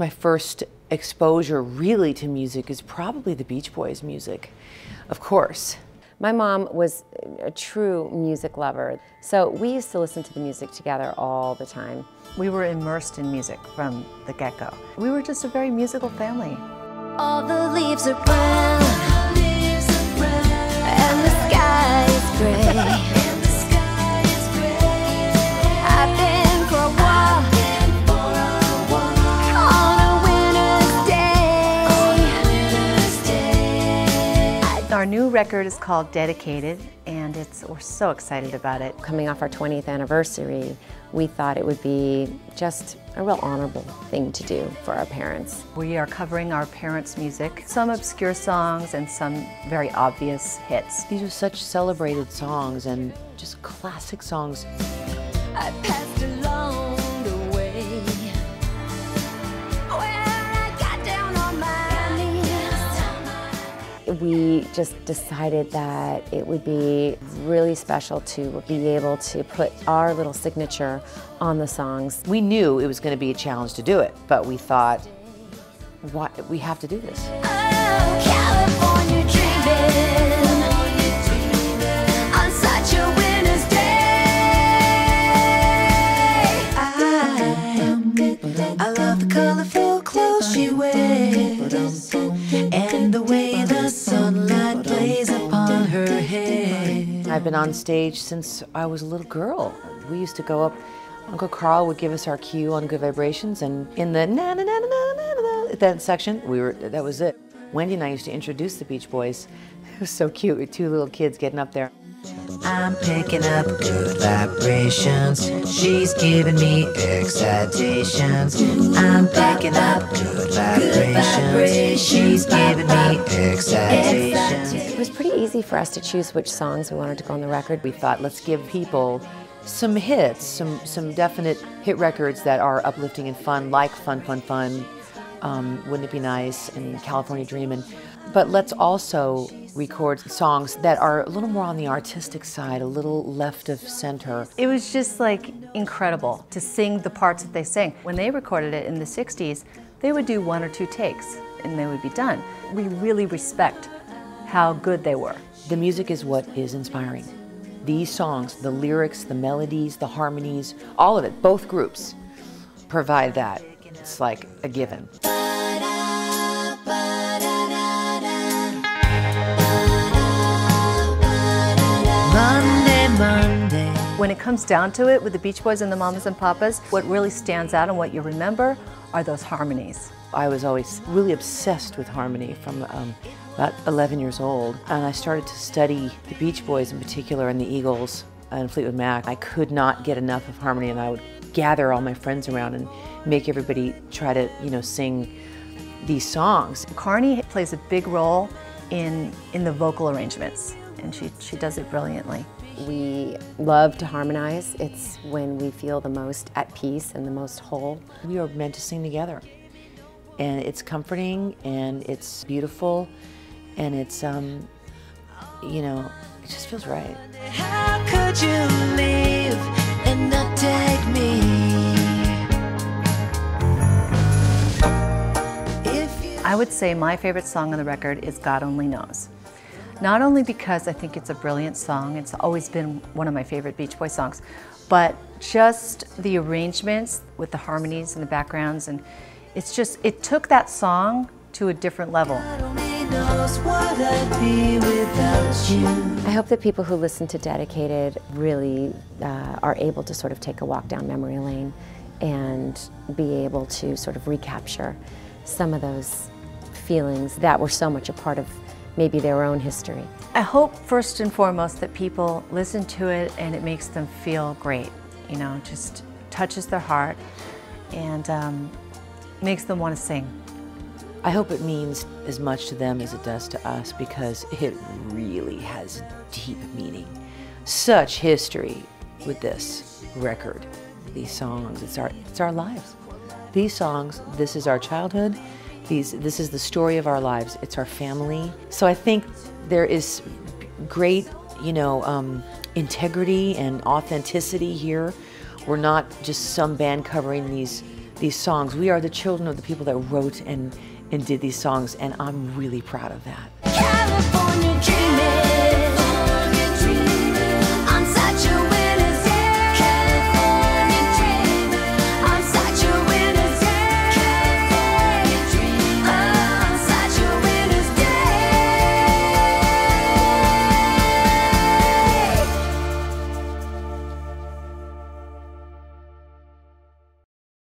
My first exposure really to music is probably the Beach Boys music, of course. My mom was a true music lover, so we used to listen to the music together all the time. We were immersed in music from the get-go. We were just a very musical family. All the leaves are brown, new record is called Dedicated, and it's we're so excited about it. Coming off our 20th anniversary, we thought it would be just a real honorable thing to do for our parents. We are covering our parents' music, some obscure songs and some very obvious hits. These are such celebrated songs and just classic songs. We just decided that it would be really special to be able to put our little signature on the songs. We knew it was going to be a challenge to do it, but we thought, why, we have to do this. I've been on stage since I was a little girl. We used to go up, Uncle Carl would give us our cue on Good Vibrations, and in the na na na na na na na that section, we were that was it. Wendy and I used to introduce the Beach Boys. It was so cute with two little kids getting up there. I'm picking up good vibrations. She's giving me excitations. I'm picking up good vibrations. She's giving me excitations. It was pretty easy for us to choose which songs we wanted to go on the record. We thought, let's give people some hits, some some definite hit records that are uplifting and fun, like Fun Fun Fun, um, Wouldn't It Be Nice, and California Dreamin'. But let's also record songs that are a little more on the artistic side, a little left of center. It was just like incredible to sing the parts that they sang. When they recorded it in the 60s, they would do one or two takes and they would be done. We really respect how good they were. The music is what is inspiring. These songs, the lyrics, the melodies, the harmonies, all of it, both groups provide that. It's like a given. Monday, Monday. When it comes down to it with the Beach Boys and the Mamas and Papas, what really stands out and what you remember are those harmonies. I was always really obsessed with harmony from um, about 11 years old. And I started to study the Beach Boys in particular and the Eagles and Fleetwood Mac. I could not get enough of harmony and I would gather all my friends around and make everybody try to, you know, sing these songs. Carnie plays a big role in, in the vocal arrangements and she, she does it brilliantly. We love to harmonize. It's when we feel the most at peace and the most whole. We are meant to sing together. And it's comforting and it's beautiful and it's, um, you know, it just feels right. How could you leave and not take me? If you I would say my favorite song on the record is God Only Knows. Not only because I think it's a brilliant song, it's always been one of my favorite Beach Boy songs, but just the arrangements with the harmonies and the backgrounds and it's just, it took that song to a different level. God only knows what I'd be without you. I hope that people who listen to Dedicated really uh, are able to sort of take a walk down memory lane and be able to sort of recapture some of those feelings that were so much a part of maybe their own history. I hope first and foremost that people listen to it and it makes them feel great, you know, just touches their heart and um, makes them want to sing. I hope it means as much to them as it does to us because it really has deep meaning. Such history with this record, these songs. It's our, it's our lives. These songs, this is our childhood. These, this is the story of our lives. It's our family. So I think there is great, you know, um, integrity and authenticity here. We're not just some band covering these these songs. We are the children of the people that wrote and, and did these songs, and I'm really proud of that.